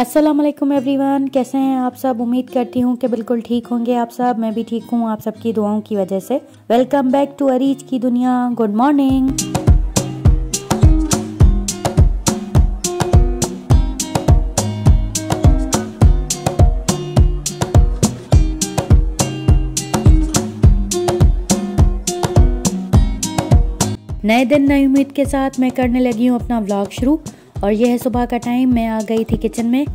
वालेकुम एवरीवन कैसे हैं आप सब? उम्मीद करती हूँ कि बिल्कुल ठीक होंगे आप सब। मैं भी ठीक हूँ आप सबकी दुआओं की वजह से। वेलकम बैक टू अरीज की दुनिया। गुड मॉर्निंग नए दिन, नई उम्मीद के साथ मैं करने लगी हूँ अपना व्लॉग शुरू। और यह है सुबह का टाइम मैं आ गई थी किचन में।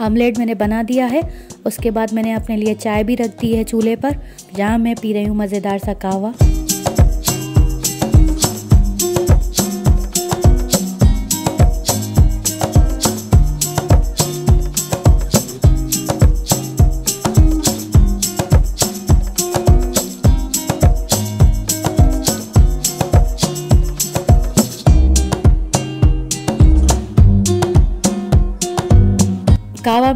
आमलेट मैंने बना दिया है। उसके बाद मैंने अपने लिए चाय भी रख दी है चूल्हे पर। जहाँ मैं पी रही हूँ मज़ेदार सा कहवा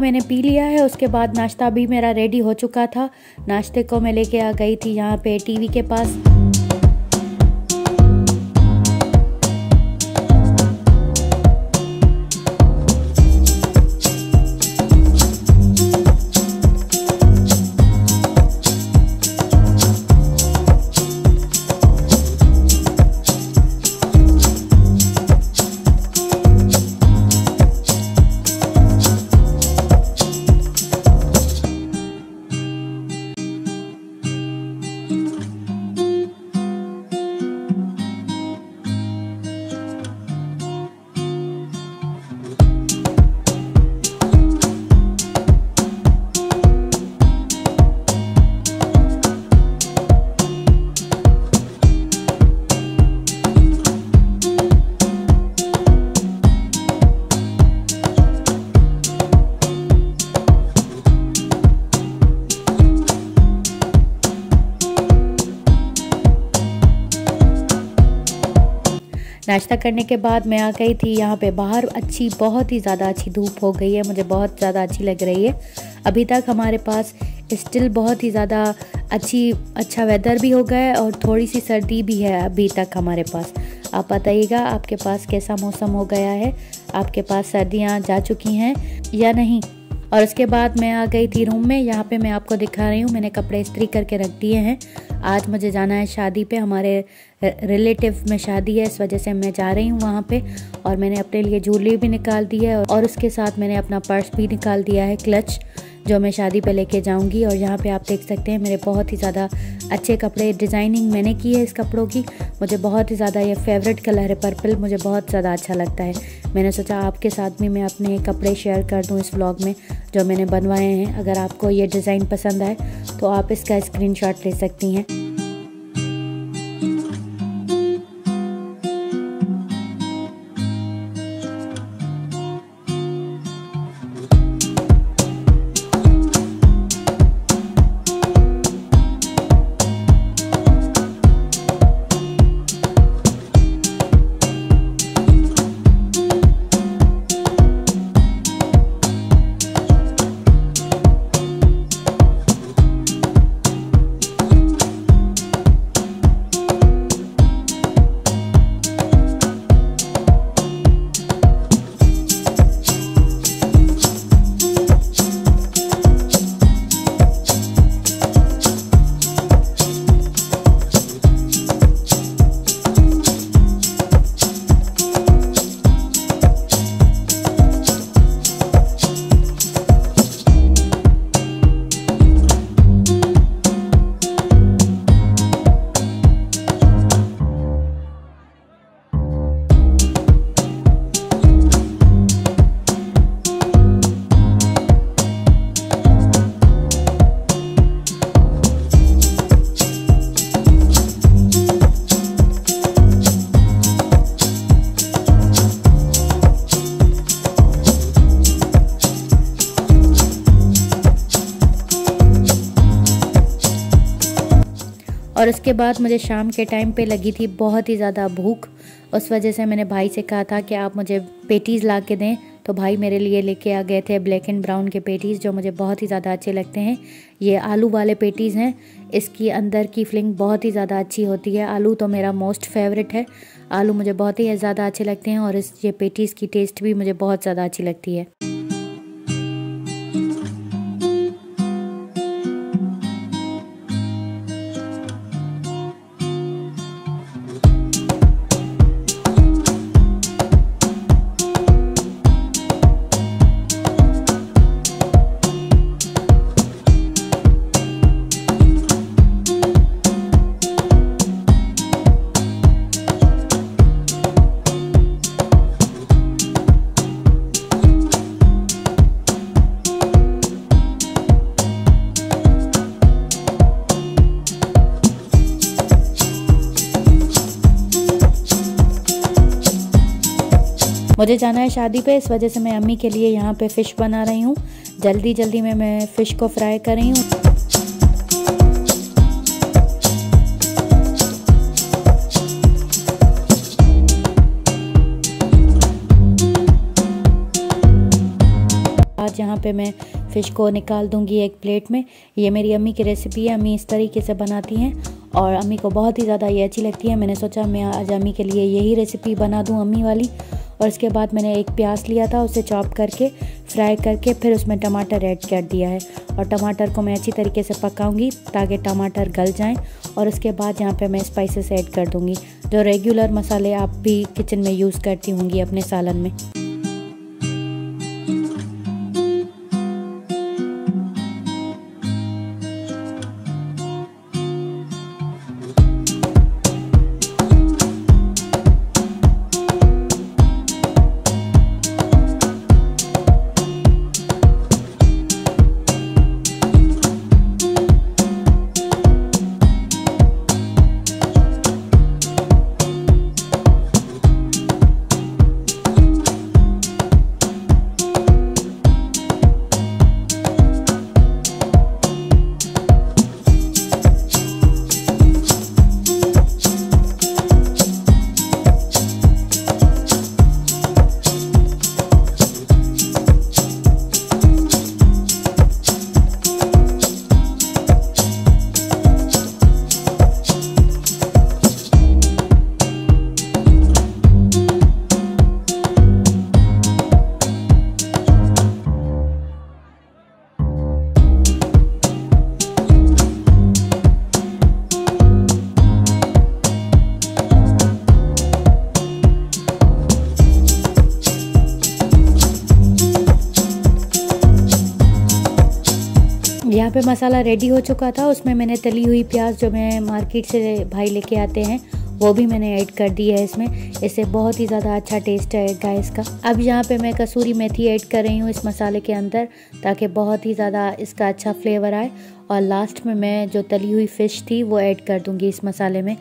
मैंने पी लिया है, उसके बाद नाश्ता भी मेरा रेडी हो चुका था। नाश्ते को मैं लेके आ गई थी यहाँ पे टीवी के पास। नाश्ता करने के बाद मैं आ गई थी यहाँ पे बाहर। अच्छी, बहुत ही ज़्यादा अच्छी धूप हो गई है। मुझे बहुत ज़्यादा अच्छी लग रही है। अभी तक हमारे पास स्टिल बहुत ही ज़्यादा अच्छी अच्छा वेदर भी हो गया है और थोड़ी सी सर्दी भी है अभी तक हमारे पास। आप बताइएगा, आपके पास कैसा मौसम हो गया है? आपके पास सर्दियाँ जा चुकी हैं या नहीं? और उसके बाद मैं आ गई थी रूम में। यहाँ पे मैं आपको दिखा रही हूँ, मैंने कपड़े इस्त्री करके रख दिए हैं। आज मुझे जाना है शादी पे, हमारे रिलेटिव में शादी है, इस वजह से मैं जा रही हूँ वहाँ पे। और मैंने अपने लिए जूलरी भी निकाल दी है और उसके साथ मैंने अपना पर्स भी निकाल दिया है क्लच जो मैं शादी पे लेके जाऊँगी और यहाँ पे आप देख सकते हैं मेरे बहुत ही ज़्यादा अच्छे कपड़े, डिज़ाइनिंग मैंने की है इस कपड़ों की। मुझे बहुत ही ज़्यादा ये फेवरेट कलर है पर्पल मुझे बहुत ज़्यादा अच्छा लगता है। मैंने सोचा आपके साथ भी मैं अपने कपड़े शेयर कर दूँ इस ब्लॉग में जो मैंने बनवाए हैं। अगर आपको ये डिज़ाइन पसंद आए तो आप इसका स्क्रीन ले सकती हैं। उसके बाद मुझे शाम के टाइम पे लगी थी बहुत ही ज़्यादा भूख। उस वजह से मैंने भाई से कहा था कि आप मुझे पेटीज़ ला के दें। तो भाई मेरे लिए लेके आ गए थे ब्लैक एंड ब्राउन के पेटीज़, जो मुझे बहुत ही ज़्यादा अच्छे लगते हैं। ये आलू वाले पेटीज़ हैं। इसकी अंदर की फिलिंग बहुत ही ज़्यादा अच्छी होती है। आलू तो मेरा मोस्ट फेवरेट है। आलू मुझे बहुत ही ज़्यादा अच्छे लगते हैं और इस, ये पेटीज़ की टेस्ट भी मुझे बहुत ज़्यादा अच्छी लगती है। मुझे जाना है शादी पे, इस वजह से मैं अम्मी के लिए यहाँ पे फ़िश बना रही हूँ। जल्दी जल्दी में, मैं फ़िश को फ्राई कर रही हूँ। आज यहाँ पे मैं फ़िश को निकाल दूँगी एक प्लेट में। ये मेरी अम्मी की रेसिपी है, अम्मी इस तरीके से बनाती हैं। और अम्मी को बहुत ही ज़्यादा ये अच्छी लगती है। मैंने सोचा, मैं आज अम्मी के लिए यही रेसिपी बना दूँ अम्मी वाली। और इसके बाद मैंने एक प्याज लिया था, उसे चॉप करके फ्राई करके, फिर उसमें टमाटर ऐड कर दिया है। और टमाटर को मैं अच्छी तरीके से पकाऊँगी ताकि टमाटर गल जाएँ। और उसके बाद यहाँ पे मैं स्पाइसेस ऐड कर दूँगी, जो रेगुलर मसाले आप भी किचन में यूज़ करती होंगी अपने सालन में। यहाँ पे मसाला रेडी हो चुका था, उसमें मैंने तली हुई प्याज जो मैं मार्केट से भाई लेके आते हैं, वो भी मैंने ऐड कर दी है इसमें। इससे बहुत ही ज़्यादा अच्छा टेस्ट आएगा इसका। अब यहाँ पे मैं कसूरी मेथी ऐड कर रही हूँ इस मसाले के अंदर, ताकि बहुत ही ज़्यादा इसका अच्छा फ्लेवर आए। और लास्ट में मैं जो तली हुई फ़िश थी, वो ऐड कर दूँगी इस मसाले में।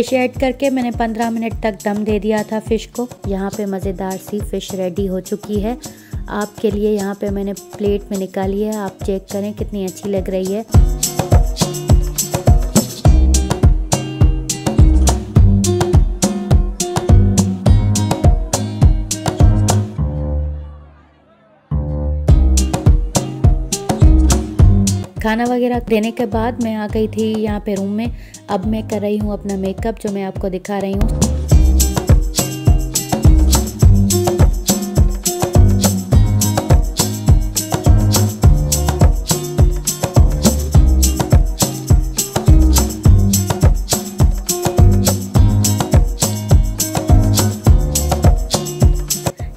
फ़िश ऐड करके मैंने 15 मिनट तक दम दे दिया था फ़िश को। यहाँ पे मज़ेदार सी फ़िश रेडी हो चुकी है। आपके लिए यहाँ पे मैंने प्लेट में निकाली है। आप चेक करें कितनी अच्छी लग रही है। खाना वगैरह देने के बाद मैं आ गई थी यहाँ पे रूम में। अब मैं कर रही हूँ अपना मेकअप जो मैं आपको दिखा रही हूँ।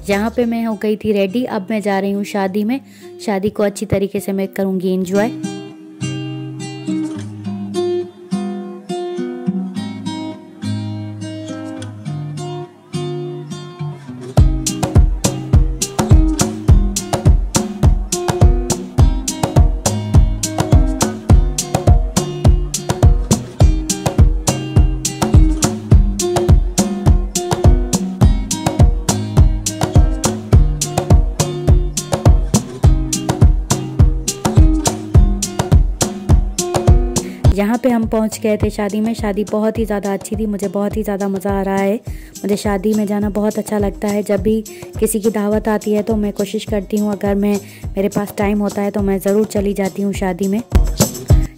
यहाँ पे मैं हो गई थी रेडी अब मैं जा रही हूँ शादी में। शादी को अच्छी तरीके से मैं करूँगी इंजॉय यहाँ पे हम पहुँच गए थे शादी में। शादी बहुत ही ज़्यादा अच्छी थी। मुझे बहुत ही ज़्यादा मज़ा आ रहा है। मुझे शादी में जाना बहुत अच्छा लगता है। जब भी किसी की दावत आती है तो मैं कोशिश करती हूँ, अगर मैं, मेरे पास टाइम होता है तो मैं ज़रूर चली जाती हूँ शादी में।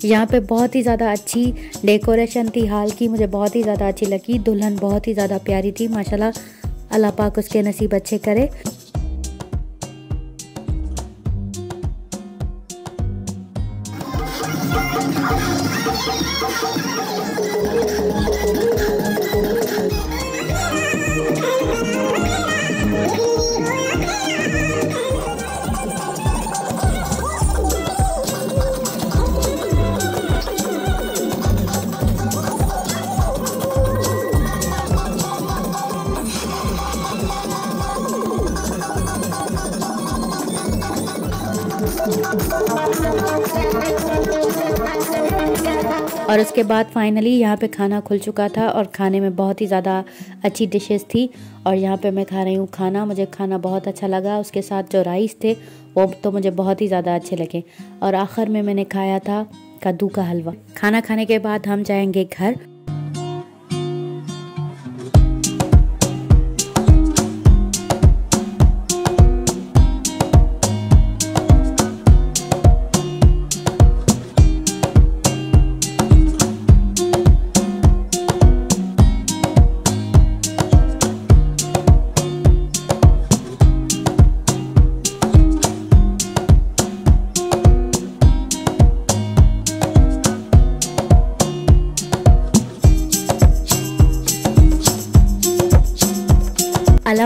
यहाँ पे बहुत ही ज़्यादा अच्छी डेकोरेशन थी, हाल की मुझे बहुत ही ज़्यादा अच्छी लगी। दुल्हन बहुत ही ज़्यादा प्यारी थी। माशाल्लाह, अल्लाह पाक उसके नसीब अच्छे करे। और उसके बाद फाइनली यहाँ पे खाना खुल चुका था और खाने में बहुत ही ज़्यादा अच्छी डिशेस थी और यहाँ पे मैं खा रही हूँ खाना। मुझे खाना बहुत अच्छा लगा। उसके साथ जो राइस थे, वो तो मुझे बहुत ही ज़्यादा अच्छे लगे। और आखिर में मैंने खाया था कद्दू का हलवा। खाना खाने के बाद हम जाएँगे घर।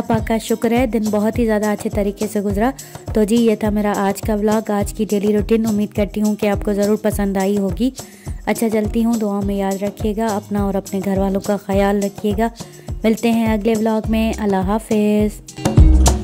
अल्लाह पाक का शुक्र है, दिन बहुत ही ज़्यादा अच्छे तरीके से गुजरा। तो जी, ये था मेरा आज का व्लॉग आज की डेली रूटीन उम्मीद करती हूँ कि आपको ज़रूर पसंद आई होगी। अच्छा चलती हूँ दुआ में याद रखिएगा, अपना और अपने घर वालों का ख्याल रखिएगा। मिलते हैं अगले व्लॉग में, अल्लाह हाफिज़।